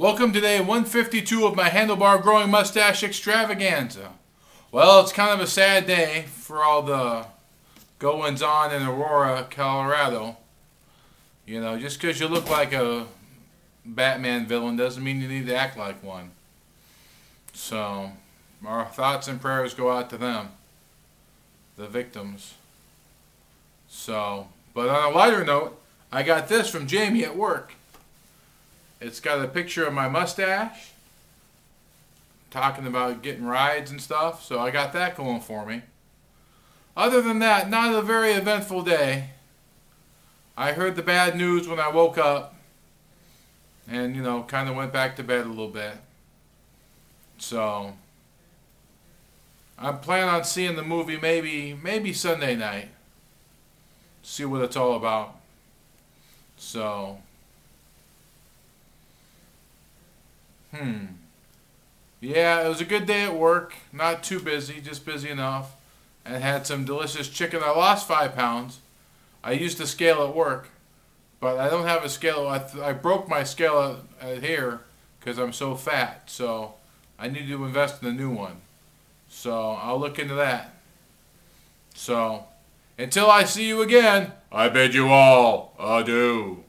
Welcome to day 152 of my handlebar growing mustache extravaganza. Well, it's kind of a sad day for all the goings on in Aurora, Colorado. You know, just because you look like a Batman villain doesn't mean you need to act like one. So, our thoughts and prayers go out to them, the victims. So, but on a lighter note, I got this from Jamie at work. It's got a picture of my mustache, talking about getting rides and stuff. So I got that going for me. Other than that, not a very eventful day. I heard the bad news when I woke up and, you know, kind of went back to bed a little bit. So I'm planning on seeing the movie maybe maybe Sunday night. See what it's all about. So Hmm. Yeah, it was a good day at work. Not too busy, just busy enough. And had some delicious chicken. I lost five pounds. I used a scale at work, but I don't have a scale. I, I broke my scale here because I'm so fat. So I need to invest in a new one. So I'll look into that. So until I see you again, I bid you all adieu.